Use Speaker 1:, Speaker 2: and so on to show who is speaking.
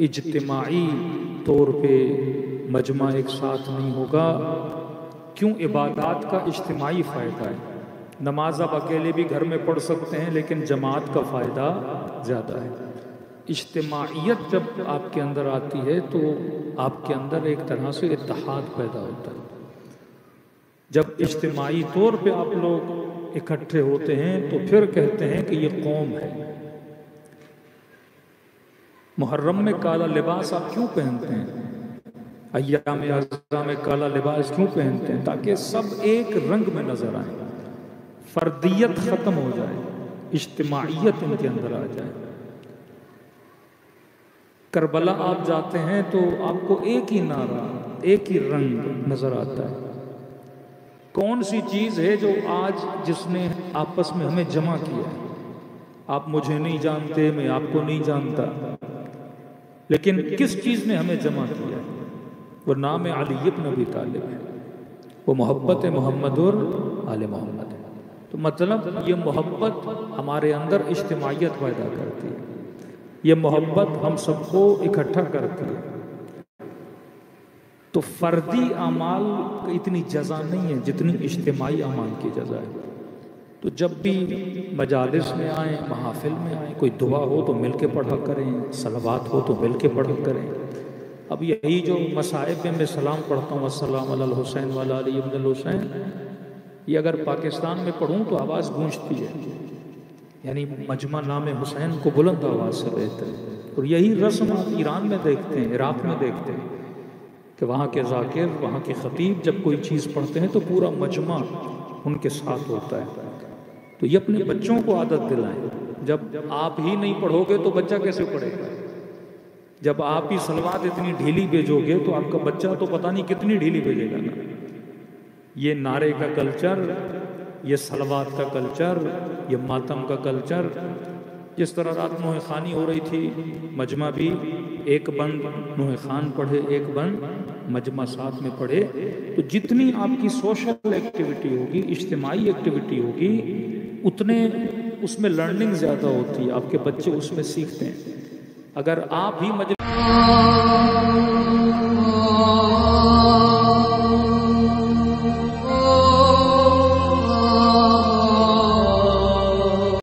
Speaker 1: इज्तिमाई तौर पे मजमा एक साथ नहीं होगा क्यों इबादत का इज्तिमाई फ़ायदा है नमाज आप अकेले भी घर में पढ़ सकते हैं लेकिन जमात का फ़ायदा ज़्यादा है इज्तिमाइत जब आपके अंदर आती है तो आपके अंदर एक तरह से इत्तेहाद पैदा होता है जब इज्तमाही तौर पे आप लोग इकट्ठे होते हैं तो फिर कहते हैं कि ये कौम है। मुहर्रम में काला लिबास आप क्यों पहनते हैं? अय्याम अज़ा में काला लिबास क्यों पहनते हैं? ताकि सब एक रंग में नज़र आए। फर्दियत खत्म हो जाए इज्तिमाइत इनके अंदर आ जाए। करबला आप जाते हैं तो आपको एक ही नारा, एक ही रंग नज़र आता है। कौन सी चीज़ है जो आज जिसने आपस में हमें जमा किया आप मुझे नहीं जानते, मैं आपको नहीं जानता। लेकिन किस चीज़ ने हमें जमा किया वो नाम है अली इब्न अबी तालिब है। वो मोहब्बत है मोहम्मद और आल मोहम्मद है। तो मतलब ये मोहब्बत हमारे अंदर इज्तमाहीत पैदा करती है। ये मोहब्बत हम सबको इकट्ठा करती है। तो फर्दी अमाल इतनी जजा नहीं है जितनी इज्तमाही अमाल की जजा है। तो जब भी मजालस में आए, महाफिल में आए, कोई दुआ हो तो मिल के पढ़ा करें, सलवात हो तो मिल के पढ़ा करें। अब यही जो मसाइब में मैं सलाम पढ़ता हूँ असलम हुसैन वाला हुसैन, ये अगर पाकिस्तान में पढ़ूँ तो आवाज़ गूंजती है। यानी मजमा नाम हुसैन को बुलंद आवाज़ से रहते हैं। और यही रस्म आप ईरान में देखते हैं, इराक में देखते हैं। कि वहाँ के जाकिर, वहाँ के ख़तीब जब कोई चीज़ पढ़ते हैं तो पूरा मजमा उनके साथ होता है। तो ये अपने बच्चों को आदत दिलाएँ। जब आप ही नहीं पढ़ोगे तो बच्चा कैसे पढ़ेगा? जब आप ही सलवात इतनी ढीली भेजोगे तो आपका बच्चा तो पता नहीं कितनी ढीली भेजेगा। ना ये नारे का कल्चर, ये सलवात का कल्चर, ये मातम का कल्चर जिस तरह रात नोह खानी हो रही थी, मजमा भी एक बंद, नोह खान पढ़े एक बंद, मजमा साथ में पढ़े। तो जितनी आपकी सोशल एक्टिविटी होगी इज्तमाही एक्टिविटी होगी, उतने उसमें लर्निंग ज़्यादा होती है, आपके बच्चे उसमें सीखते हैं। अगर आप ही मजमा